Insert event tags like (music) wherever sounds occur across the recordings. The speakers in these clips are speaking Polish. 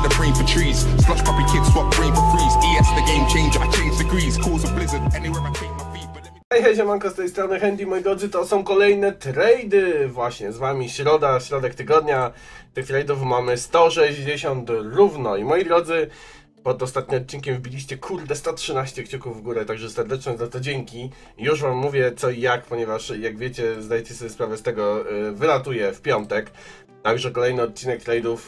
had a brain for trees. Slush puppy kids swap brain for freeze. ES the game changer, I change degrees. Cause a blizzard. Anywhere I take my Hej, hej, siemanko, z tej strony Handy, moi drodzy, to są kolejne trady, właśnie, z wami środa, środek tygodnia, tych tradeów mamy 160 równo. I moi drodzy, pod ostatnim odcinkiem wbiliście, kurde, 113 kciuków w górę, także serdeczne za to dzięki, już wam mówię co i jak, ponieważ jak wiecie, zdajcie sobie sprawę z tego, yy, wylatuje w piątek, Także kolejny odcinek trade'ów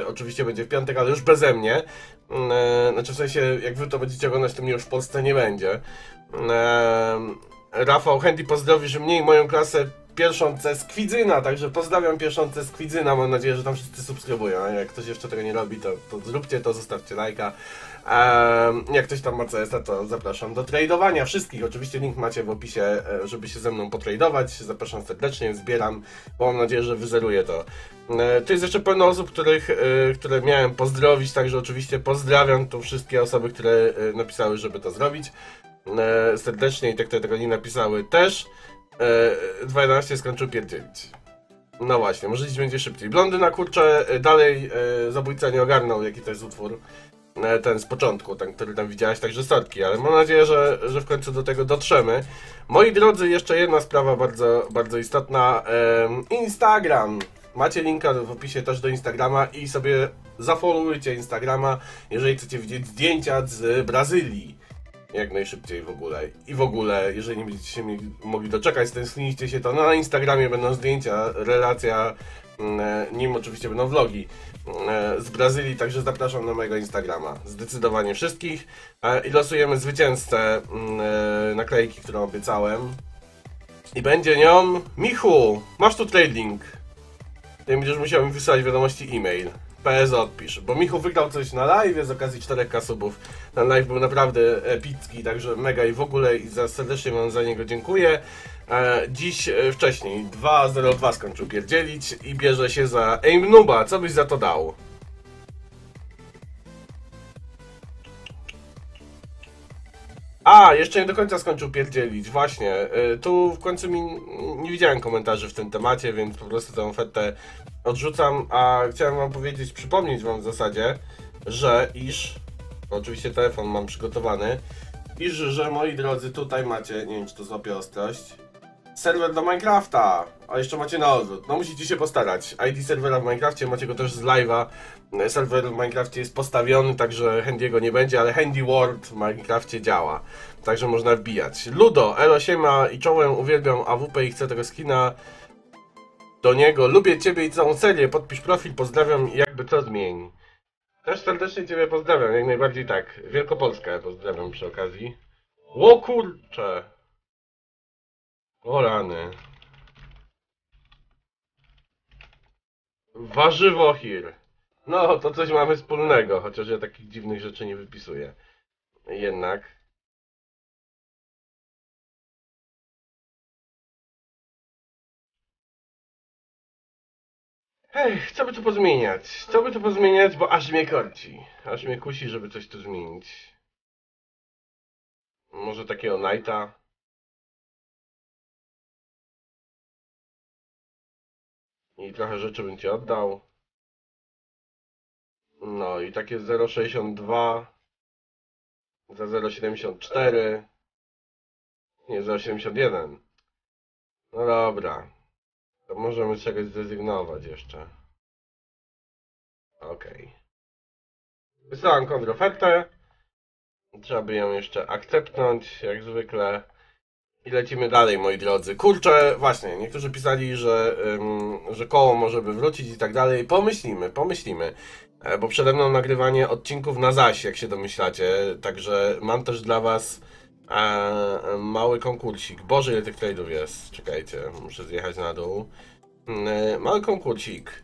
e, oczywiście będzie w piątek, ale już beze mnie. E, znaczy w sensie, jak wy to będziecie oglądać, to mnie już w Polsce nie będzie. E, Rafał Handy pozdrowisz mnie i moją klasę pierwszą C z Kwidzyna, także pozdrawiam pierwszą C z Kwidzyna, mam nadzieję, że tam wszyscy subskrybują, a jak ktoś jeszcze tego nie robi, to, to zróbcie to, zostawcie lajka. Ehm, jak ktoś tam ma CS-a, to zapraszam do tradowania wszystkich, oczywiście link macie w opisie, e, żeby się ze mną potradować, zapraszam serdecznie, zbieram, bo mam nadzieję, że wyzeruję to. E, Tu jest jeszcze pełno osób, których, e, które miałem pozdrowić, także oczywiście pozdrawiam tu wszystkie osoby, które e, napisały, żeby to zrobić serdecznie i te, które tego nie napisały też. E, 2.11 skończył pierdzielić. No właśnie, może dziś będzie szybciej. Blondyna kurczę e, dalej e, zabójca nie ogarnął jaki to jest utwór. E, ten z początku, ten, który tam widziałaś, także sorki, ale mam nadzieję, że, że w końcu do tego dotrzemy. Moi drodzy, jeszcze jedna sprawa bardzo, bardzo istotna. Instagram. Macie linka w opisie też do Instagrama i sobie zafollowujcie Instagrama, jeżeli chcecie widzieć zdjęcia z Brazylii jak najszybciej w ogóle. I w ogóle, jeżeli nie będziecie się mogli doczekać, stęskniliście się, to na Instagramie będą zdjęcia, relacja, mm, e, nim oczywiście będą vlogi e, z Brazylii, także zapraszam na mojego Instagrama. Zdecydowanie wszystkich. E, I losujemy zwycięzcę mm, naklejki, którą obiecałem. I będzie nią Michu, masz tu trading. Ty będziesz musiał mi wysłać wiadomości e-mail. PS odpisz, bo Michu wygrał coś na live z okazji 4K subów. Ten live był naprawdę epicki, także mega i w ogóle i za serdecznie wam za niego dziękuję. E, dziś e, wcześniej 2.02 skończył pierdzielić i bierze się za Aim Nuba. Co byś za to dał? A, jeszcze nie do końca skończył pierdzielić, właśnie. Y, tu w końcu mi nie widziałem komentarzy w tym temacie, więc po prostu tę ofertę odrzucam, a chciałem wam powiedzieć, przypomnieć wam w zasadzie, że iż, oczywiście telefon mam przygotowany, iż, że moi drodzy, tutaj macie, nie wiem czy to złapie ostrość, serwer do Minecrafta, a jeszcze macie na odwrót. No musicie się postarać. ID serwera w Minecrafcie, macie go też z live'a. Serwer w Minecrafcie jest postawiony, także Handy'ego nie będzie, ale Handy World w Minecrafcie działa. Także można wbijać. Ludo, Elo8 i czołem uwielbiam AWP i chcę tego skina do niego. Lubię Ciebie i całą serię. Podpisz profil, pozdrawiam i jakby co zmień. Też serdecznie Ciebie pozdrawiam, jak najbardziej tak. Wielkopolskę pozdrawiam przy okazji. Ło kurcze. O rany. Warzywo Hir. No, to coś mamy wspólnego, chociaż ja takich dziwnych rzeczy nie wypisuję. Jednak. Ech, co by tu pozmieniać? Co by tu pozmieniać, bo aż mnie korci. Aż mnie kusi, żeby coś tu zmienić. Może takiego Knighta? I trochę rzeczy bym ci oddał. No i takie 0,62 za 0,74 nie 0,71 no dobra. To możemy z czegoś zrezygnować jeszcze. Okej. Wysłałem kontrofertę trzeba by ją jeszcze akceptnąć jak zwykle i lecimy dalej, moi drodzy. Kurczę, właśnie, niektórzy pisali, że, ym, że koło może by wrócić i tak dalej. Pomyślimy, pomyślimy. E, bo przede mną nagrywanie odcinków na zaś, jak się domyślacie. Także mam też dla Was e, mały konkursik. Boże, ile tych trade'ów jest. Czekajcie, muszę zjechać na dół. Mm, E, mały konkursik.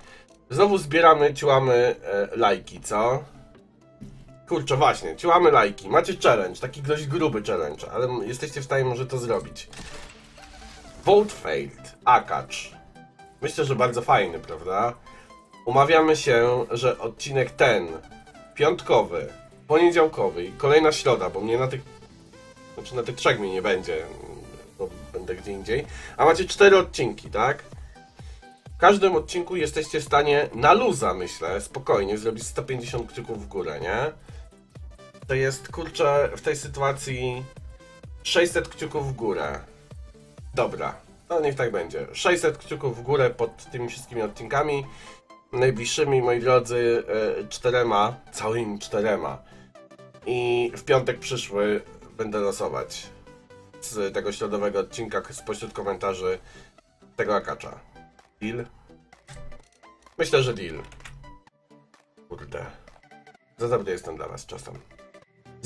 Znowu zbieramy, ciłamy e, lajki, co? Kurczę, właśnie, ciłamy lajki. Macie challenge, taki dość gruby challenge, ale jesteście w stanie może to zrobić. Vote failed, akacz. Myślę, że bardzo fajny, prawda? Umawiamy się, że odcinek ten, piątkowy, poniedziałkowy i kolejna środa, bo mnie na tych, znaczy na tych trzech mnie nie będzie, bo będę gdzie indziej. A macie cztery odcinki, tak? W każdym odcinku jesteście w stanie na luza, myślę, spokojnie, zrobić 150 kciuków w górę, nie? To jest, kurczę, w tej sytuacji 600 kciuków w górę. Dobra, no niech tak będzie. 600 kciuków w górę pod tymi wszystkimi odcinkami. Najbliższymi, moi drodzy, e, czterema, całymi czterema. I w piątek przyszły będę losować z tego środowego odcinka spośród komentarzy tego akacza. Deal? Myślę, że deal. Kurde. Za dobry jestem dla was czasem.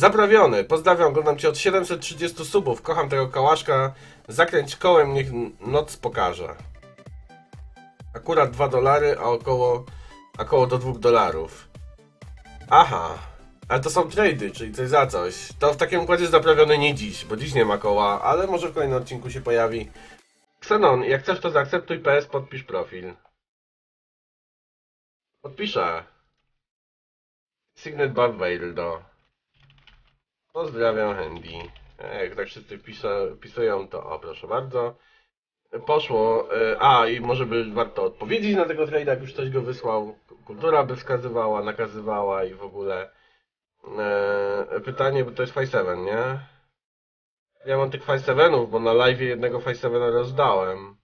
Zaprawiony, pozdrawiam, oglądam cię od 730 subów, kocham tego kałaszka, zakręć kołem, niech noc pokaże. Akurat 2 dolary, a około, około do 2 dolarów. Aha, ale to są trady, czyli coś za coś. To w takim układzie jest zaprawiony nie dziś, bo dziś nie ma koła, ale może w kolejnym odcinku się pojawi. Xenon, jak chcesz to zaakceptuj PS, podpisz profil. Podpiszę. Signet Barbaildo. Pozdrawiam Handy. E, Jak tak wszyscy pisze, pisują, to o, proszę bardzo. Poszło. e, A, i może by warto odpowiedzieć na tego trade, jak już ktoś go wysłał. Kultura by wskazywała, nakazywała i w ogóle. E, pytanie, bo to jest 5-7, nie? Ja mam tych 5-7ów, bo na live jednego 5-7 rozdałem.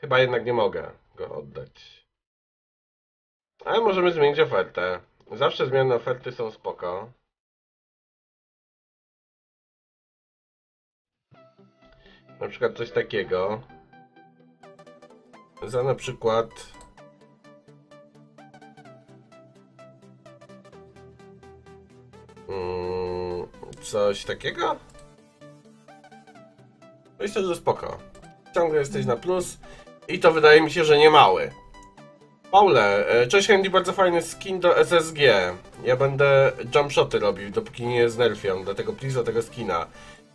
Chyba jednak nie mogę go oddać. Ale możemy zmienić ofertę. Zawsze zmiany oferty są spoko. Na przykład coś takiego. Za na przykład... Mm, coś takiego? Myślę, że spoko. Ciągle jesteś na plus. I to wydaje mi się, że nie mały. Paule, e, cześć Handy, bardzo fajny skin do SSG. Ja będę jumpshoty robił, dopóki nie znerfią, dlatego please o tego skina.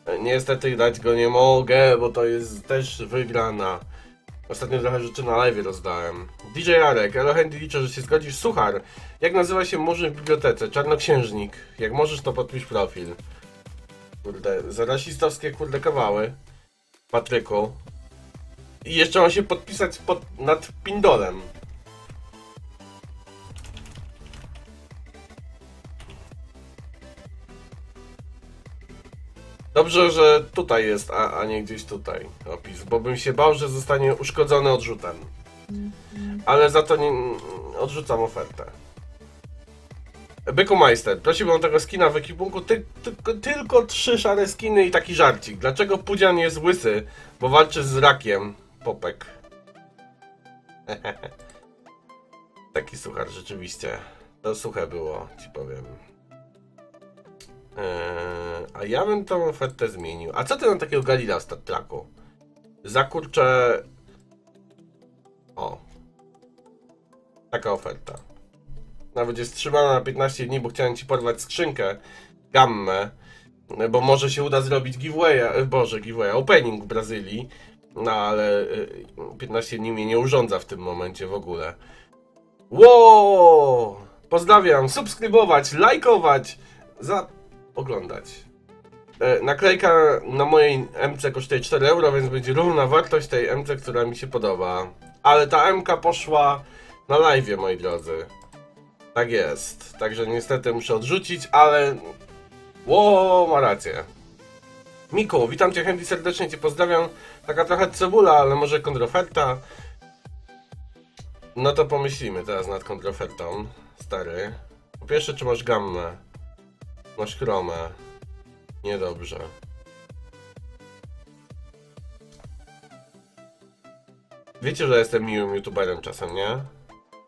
E, Niestety dać go nie mogę, bo to jest też wygrana. Ostatnio trochę rzeczy na live rozdałem. DJ Arek, Elo Handy liczę, że się zgodzisz. Suchar, jak nazywa się murzyn w bibliotece? Czarnoksiężnik. Jak możesz, to podpisz profil. Kurde, za rasistowskie kurde kawały. Patryku. I jeszcze ma się podpisać pod, nad Pindolem. Dobrze, że tutaj jest, a, a nie gdzieś tutaj opis, bo bym się bał, że zostanie uszkodzony odrzutem. Ale za to nie, odrzucam ofertę. Byku Majster, prosiłbym o tego skina w ekipunku, ty, tylko, tylko trzy szare skiny i taki żarcik. Dlaczego Pudzian jest łysy, bo walczy z rakiem? Popek. (laughs) Taki suchar, rzeczywiście. To suche było, ci powiem. Eee, a ja bym tą ofertę zmienił. A co ty na takiego Galila w Star Treku? Za kurczę... O. Taka oferta. Nawet jest trzymana na 15 dni, bo chciałem ci porwać skrzynkę. Gammę. Bo może się uda zrobić giveawaya, e, boże, giveawaya, opening w Brazylii. No ale y, 15 dni mnie nie urządza w tym momencie w ogóle. Wow! Pozdrawiam, subskrybować, lajkować, za oglądać. E, Naklejka na mojej MC kosztuje 4 euro, więc będzie równa wartość tej MC, która mi się podoba. Ale ta MK poszła na live, moi drodzy. Tak jest. Także niestety muszę odrzucić, ale. Ło, ma rację. Miku, witam cię chętnie serdecznie, cię pozdrawiam. Taka trochę cebula, ale może kontroferta. No to pomyślimy teraz nad kontrofertą, stary. Po pierwsze, czy masz gammę? Masz chromę. Niedobrze. Wiecie, że jestem miłym youtuberem czasem, nie?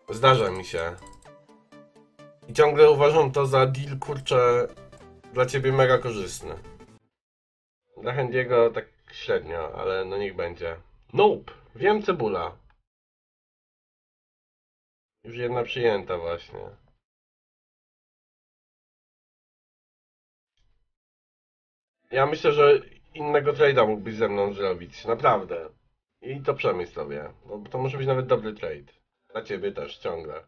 Zdarza mi się. I ciągle uważam to za deal, kurczę, dla ciebie mega korzystny. Dla Handiego tak średnio, ale no niech będzie. Nope! Wiem cebula. Już jedna przyjęta właśnie. Ja myślę, że innego trade'a mógłbyś ze mną zrobić. Naprawdę. I to przemyśl sobie. Bo to może być nawet dobry trade. Dla ciebie też ciągle.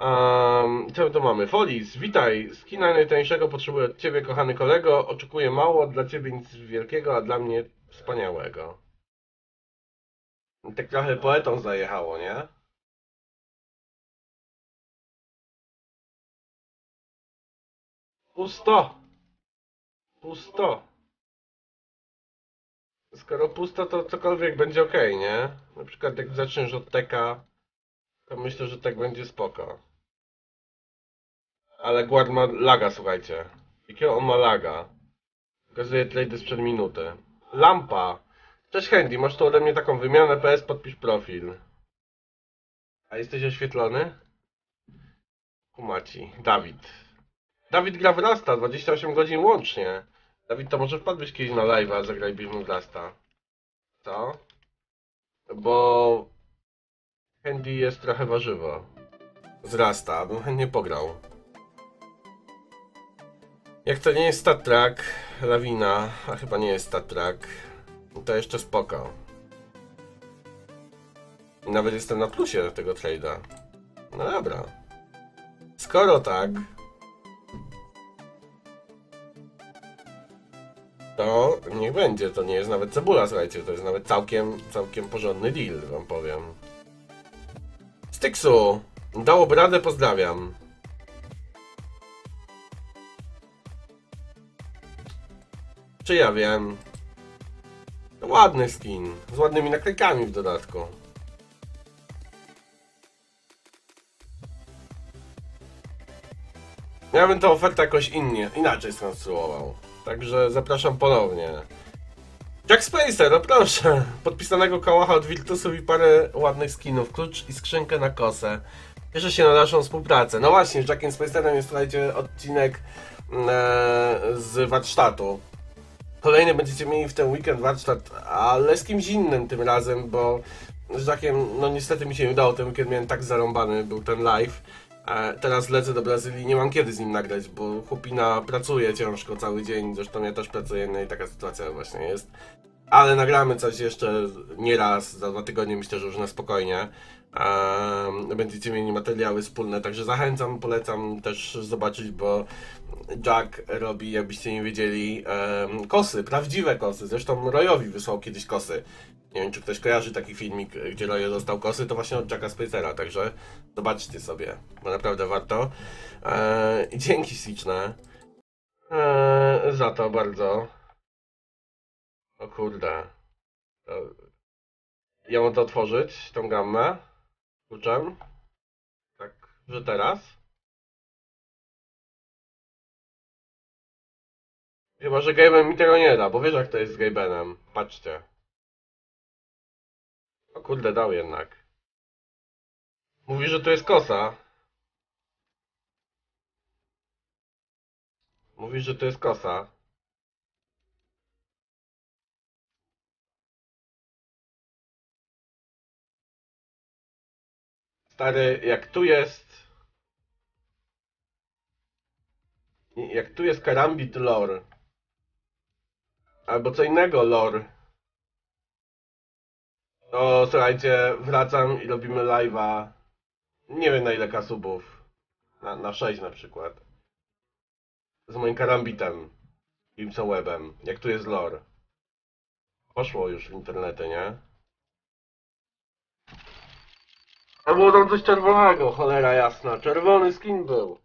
Um, co tu mamy? Folis, witaj. Skina najtańszego potrzebuję od ciebie, kochany kolego. Oczekuję mało, dla ciebie nic wielkiego, a dla mnie wspaniałego. Tak trochę poetą zajechało, nie? Pusto. Pusto. Skoro pusto, to cokolwiek będzie ok, nie? Na przykład jak zaczniesz od teka, to myślę, że tak będzie spoko. Ale Guard ma laga, słuchajcie. Jakiego on ma laga? Pokazuje trade sprzed minuty. Lampa. Cześć Handy, masz tu ode mnie taką wymianę PS, podpisz profil. A jesteś oświetlony? Kumaci. Dawid. Dawid gra w Rasta, 28 godzin łącznie. Dawid, to może wpadłbyś kiedyś na live'a, zagralibyśmy w Rasta. Co? Bo... Handy jest trochę warzywo. Z Rasta, bym chętnie pograł. Jak to nie jest Star Lawina, a chyba nie jest Star to jeszcze spoko. I nawet jestem na plusie tego trade'a. No dobra. Skoro tak, to niech będzie. To nie jest nawet cebula, słuchajcie. To jest nawet całkiem, całkiem porządny deal, wam powiem. Styksu, dałoby radę, pozdrawiam. Czy ja wiem? Ładny skin, z ładnymi naklejkami w dodatku. Ja bym tę ofertę jakoś innie, inaczej skonstruował. Także zapraszam ponownie. Jack Spacer, no proszę. Podpisanego kałacha od Virtusów i parę ładnych skinów, klucz i skrzynkę na kosę. Cieszę się na naszą współpracę. No właśnie, z Jackiem Spacerem jest, słuchajcie, odcinek e, z warsztatu. Kolejny będziecie mieli w ten weekend warsztat, ale z kimś innym tym razem, bo z Jackiem, no niestety mi się nie udało, ten weekend miałem tak zarąbany, był ten live. Teraz lecę do Brazylii, nie mam kiedy z nim nagrać, bo chłopina pracuje ciężko cały dzień, zresztą ja też pracuję, no i taka sytuacja właśnie jest. Ale nagramy coś jeszcze nie raz, za dwa tygodnie myślę, że już na spokojnie. Ehm, będziecie mieli materiały wspólne, także zachęcam, polecam też zobaczyć, bo Jack robi, jakbyście nie wiedzieli, kosy, prawdziwe kosy. Zresztą Royowi wysłał kiedyś kosy. Nie wiem, czy ktoś kojarzy taki filmik, gdzie Roy dostał kosy, to właśnie od Jacka Spacera, także zobaczcie sobie, bo naprawdę warto. Eee, I dzięki śliczne eee, za to bardzo. O kurde. Ja mam to otworzyć, tą gammę, kluczem. Tak, że teraz. Chyba, że Gaben mi tego nie da, bo wiesz jak to jest z Gabenem. Patrzcie. O kurde, dał jednak. Mówi, że to jest kosa. Mówi, że to jest kosa. Stary, jak tu jest... Jak tu jest karambit lore. Albo co innego lore. To słuchajcie, wracam i robimy live'a. Nie wiem na ile kasubów. Na, na 6 na przykład. Z moim karambitem. Imsą webem. Jak tu jest lore. Poszło już w internety, nie? A było tam coś czerwonego, cholera jasna. Czerwony skin był.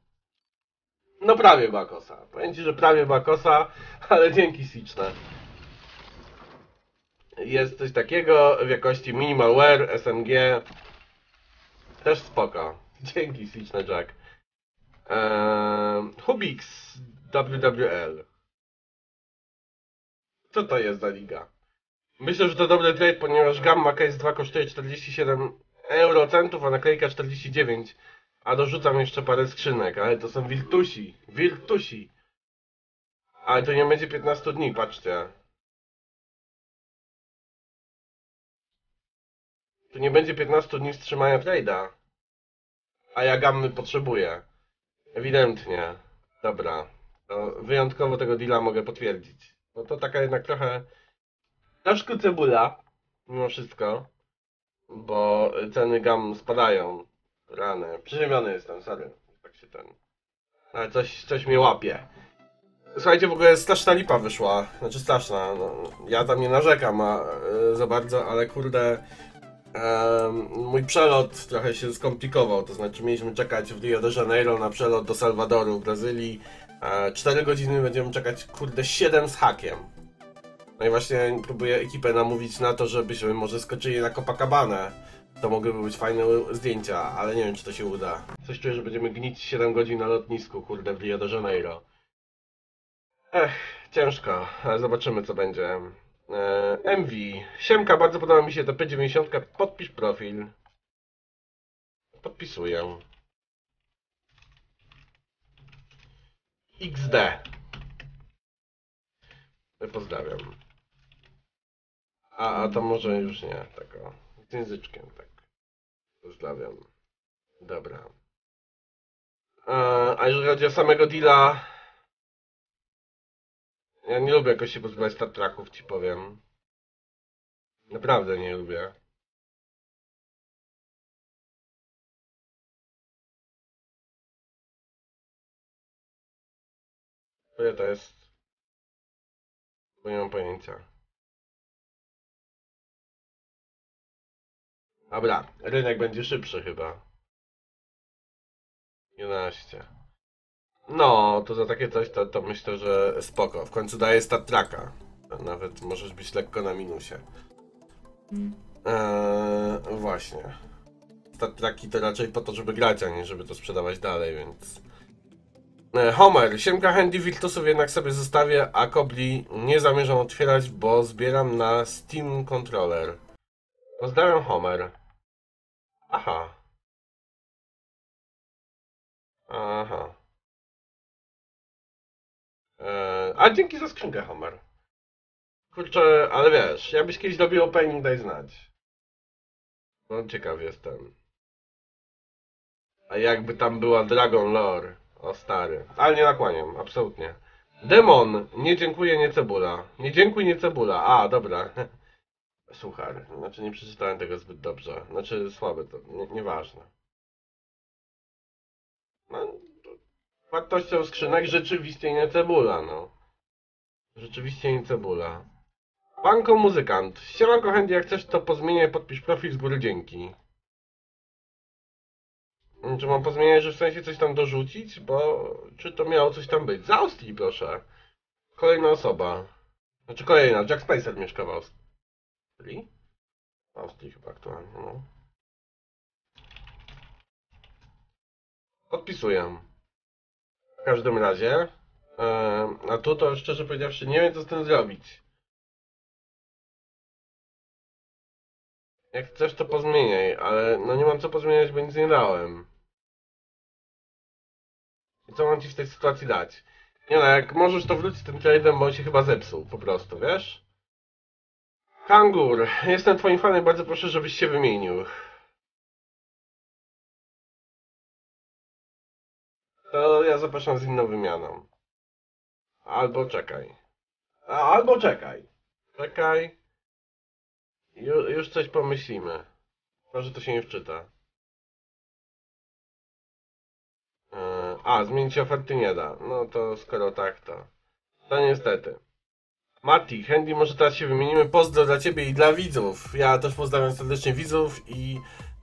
No prawie Bakosa. Powiem ci, że prawie Bakosa, ale dzięki Siczne. Jest coś takiego w jakości minimalware, SMG. Też spoko. Dzięki Siczne Jack. Eee, Hubix WWL. Co to jest za liga? Myślę, że to dobry trade, ponieważ Gamma Case 2 kosztuje 47 eurocentów, a naklejka 49. A dorzucam jeszcze parę skrzynek, ale to są Virtusi. Virtusi. Ale to nie będzie 15 dni, patrzcie. Tu nie będzie 15 dni wstrzymania trade'a. A ja gammy potrzebuję. Ewidentnie. Dobra. To wyjątkowo tego deala mogę potwierdzić. No to taka jednak trochę... Troszkę cebula. Mimo wszystko. Bo ceny gam spadają. Rany. Przeziębiony jestem, sorry. Tak się ten... Ale coś, coś mnie łapie. Słuchajcie, w ogóle straszna lipa wyszła. Znaczy straszna. No, ja tam nie narzekam a, e, za bardzo, ale kurde... mój przelot trochę się skomplikował. To znaczy mieliśmy czekać w Rio de Janeiro na przelot do Salwadoru w Brazylii. E, 4 godziny będziemy czekać, kurde, 7 z hakiem. No i właśnie próbuję ekipę namówić na to, żebyśmy może skoczyli na Copacabana. To mogłyby być fajne zdjęcia, ale nie wiem, czy to się uda. Coś czuję, że będziemy gnić 7 godzin na lotnisku, kurde, w Rio de Janeiro. Ech, ciężko, ale zobaczymy, co będzie. E, MV. Siemka, bardzo podoba mi się to P90. Podpisz profil. Podpisuję. XD. Pozdrawiam. A, a to może już nie, tak o. Z języczkiem, tak. Pozdrawiam. Dobra. E, a jeżeli chodzi o samego deala... Ja nie lubię jakoś się pozbywać Star Treków, ci powiem. Naprawdę nie lubię. Ile to jest? Bo nie mam pojęcia. Dobra, rynek będzie szybszy chyba. 11. No, to za takie coś to, to myślę, że spoko. W końcu daje stat traka. Nawet możesz być lekko na minusie. Eee, właśnie. Stat traki to raczej po to, żeby grać, a nie żeby to sprzedawać dalej, więc... E, Homer, siemka handy Virtusów jednak sobie zostawię, a Kobli nie zamierzam otwierać, bo zbieram na Steam Controller. Pozdrawiam Homer. Aha. Aha. Eee, a dzięki za skrzynkę, Homer. Kurczę, ale wiesz, jakbyś kiedyś robił opening, daj znać. No, ciekaw jestem. A jakby tam była Dragon Lore. O stary. Ale nie nakłaniam, absolutnie. Demon, nie dziękuję, nie cebula. Nie dziękuj, nie cebula. A, dobra. (laughs) Suchar. Znaczy nie przeczytałem tego zbyt dobrze. Znaczy słabe to, nie, nieważne. No, to wartością skrzynek rzeczywiście nie cebula, no. Rzeczywiście nie cebula. Panko muzykant. Siemanko Handy, jak chcesz to pozmieniaj, podpisz profil z góry dzięki. Czy mam pozmieniać, że w sensie coś tam dorzucić? Bo czy to miało coś tam być? Z Austrii, proszę. Kolejna osoba. Znaczy kolejna, Jack Spicer mieszka w Austrii. W Austrii chyba aktualnie, no. Podpisuję. W każdym razie. a tu to szczerze powiedziawszy nie wiem co z tym zrobić. Jak chcesz to pozmieniaj, ale no nie mam co pozmieniać, bo nic nie dałem. I co mam ci w tej sytuacji dać? Nie no, jak możesz to wrócić tym trade'em, bo on się chyba zepsuł, po prostu, wiesz? Kangur, jestem twoim fanem, bardzo proszę, żebyś się wymienił. To ja zapraszam z inną wymianą. Albo czekaj. Albo czekaj. Czekaj. Ju, już coś pomyślimy. Może to się nie wczyta. Yy, A, zmienić oferty nie da. No to skoro tak, to. To niestety. Mati, Handy, może teraz się wymienimy. Pozdro dla Ciebie i dla widzów. Ja też pozdrawiam serdecznie widzów i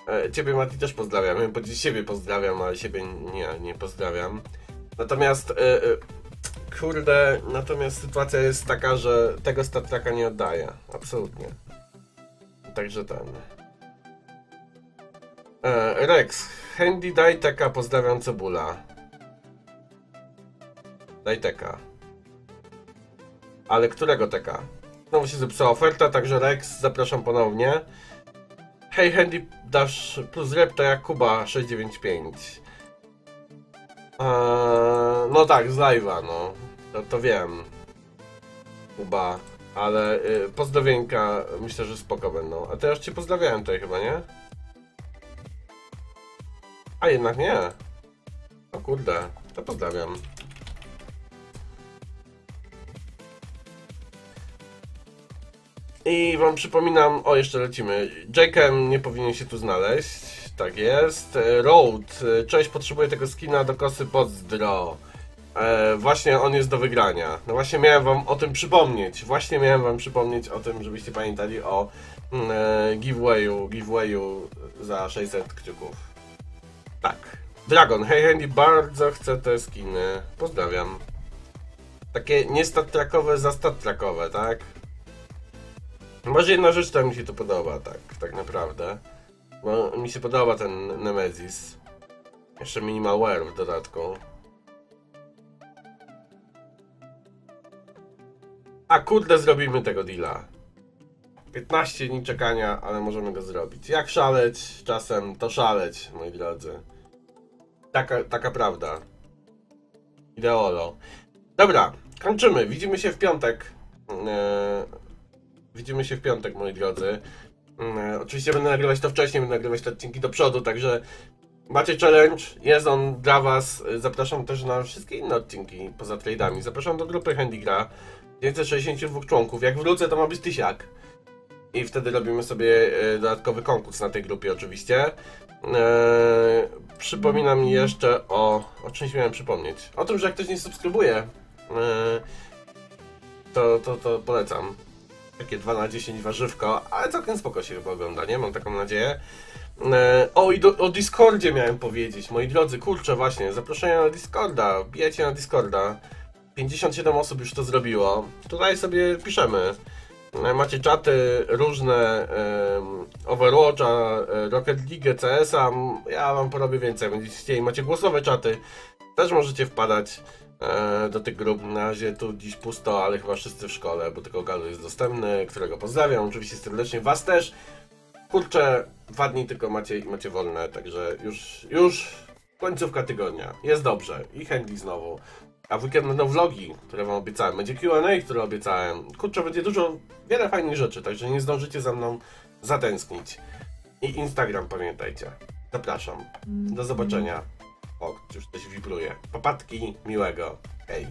e, Ciebie, Mati, też pozdrawiam. Ja siebie pozdrawiam, ale siebie nie, nie pozdrawiam. Natomiast, e, e, kurde, natomiast sytuacja jest taka, że tego statraka nie oddaję. Absolutnie. Także ten. E, Rex, Handy daj teka, pozdrawiam Cebula. Daj teka. Ale którego teka? Znowu się zepsuła oferta, także Rex, zapraszam ponownie. Hej Handy, dasz plus repta jak Kuba 695. Eee, no tak, z live'a, no. To, to wiem. Kuba. Ale y, pozdrowienka myślę, że spoko będą. A już cię pozdrawiałem tutaj chyba, nie? A jednak nie. O kurde, to pozdrawiam. I wam przypominam, o jeszcze lecimy. Jake'em nie powinien się tu znaleźć. tak jest. E, Road, e, cześć, potrzebuję tego skina do kosy pozdro. E, właśnie on jest do wygrania. No właśnie miałem wam o tym przypomnieć. Właśnie miałem wam przypomnieć o tym, żebyście pamiętali o mm, e, giveawayu, giveawayu za 600 kciuków. Tak. Dragon, hej Handy, bardzo chcę te skiny. Pozdrawiam. Takie nie stattrakowe za stattrakowe, tak? Może jedna rzecz, która mi się to podoba, tak, tak naprawdę. Bo mi się podoba ten Nemesis. Jeszcze Minimal Wear w dodatku. A kurde, zrobimy tego deala. 15 dni czekania, ale możemy go zrobić. Jak szaleć, czasem to szaleć, moi drodzy. Taka, taka prawda. Ideolo. Dobra, kończymy. Widzimy się w piątek. Eee, widzimy się w piątek, moi drodzy. Eee, oczywiście będę nagrywać to wcześniej, będę nagrywać te odcinki do przodu, także macie challenge, jest on dla was. Zapraszam też na wszystkie inne odcinki poza trade'ami. Zapraszam do grupy Handygra. 962 członków. Jak wrócę, to ma być tysiak. I wtedy robimy sobie e, dodatkowy konkurs na tej grupie oczywiście. Eee, przypomina mi jeszcze o... O czymś miałem przypomnieć. O tym, że jak ktoś nie subskrybuje, eee, to, to, to polecam. Takie 2 na 10 warzywko, ale całkiem spoko się chyba ogląda, nie? Mam taką nadzieję. Eee, o, i do, o Discordzie miałem powiedzieć. Moi drodzy, kurczę właśnie, zaproszenia na Discorda. Bijecie na Discorda. 57 osób już to zrobiło. Tutaj sobie piszemy. E, Macie czaty różne, em, Overwatcha, e, Rocket League, CS-a, ja wam porobię więcej, będziecie chcieli, macie głosowe czaty, też możecie wpadać e, do tych grup, na razie tu dziś pusto, ale chyba wszyscy w szkole, bo tylko Galu jest dostępny, którego pozdrawiam, oczywiście serdecznie was też. Kurczę, dwa dni tylko macie i macie wolne, także już, już końcówka tygodnia, jest dobrze i chętni znowu. A w weekend będą vlogi, które wam obiecałem. Będzie Q&A, które obiecałem. Kurczę, będzie dużo, wiele fajnych rzeczy, także nie zdążycie za mną zatęsknić. I Instagram pamiętajcie. Zapraszam. Do zobaczenia. O, już coś wibruje. Popatki, miłego. Hej.